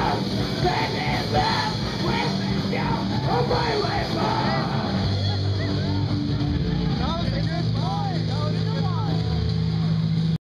Christian, believe the Christian, oh, obey